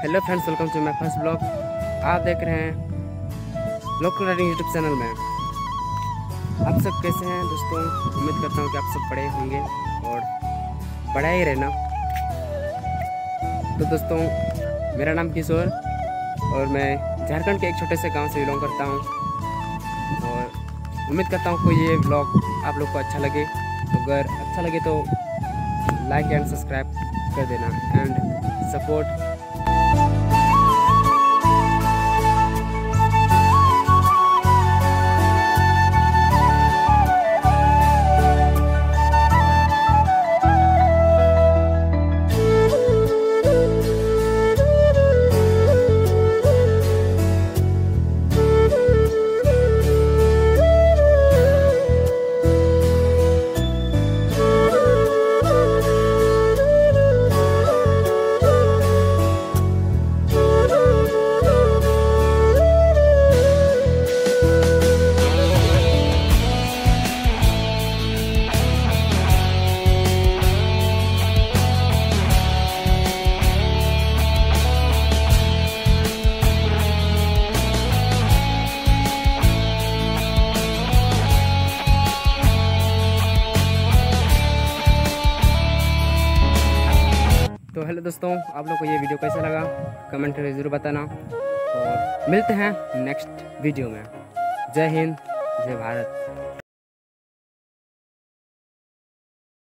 Hello friends welcome to my first blog आप देख रहे हैं लोकल राइडिंग यूट्यूब चैनल में। आप सब कैसे हैं? दोस्तों, उम्मीद करता हूँ कि आप सब बड़े होंगे और बड़ा ही रहना। तो दोस्तों, मेरा नाम किशोर और मैं झारखंड के एक छोटे से गाँव से बिलोंग करता हूँ। और उम्मीद करता हूँ कोई ये ब्लॉग आप लोग को अच्छा लगे। तो अगर अच्छा लगे तो लाइक एंड सब्सक्राइब कर देना। एंड सपोर्ट तो हेलो दोस्तों, आप लोग को ये वीडियो कैसा लगा? कमेंट करके ज़रूर बताना। और मिलते हैं नेक्स्ट वीडियो में। जय हिंद, जय भारत।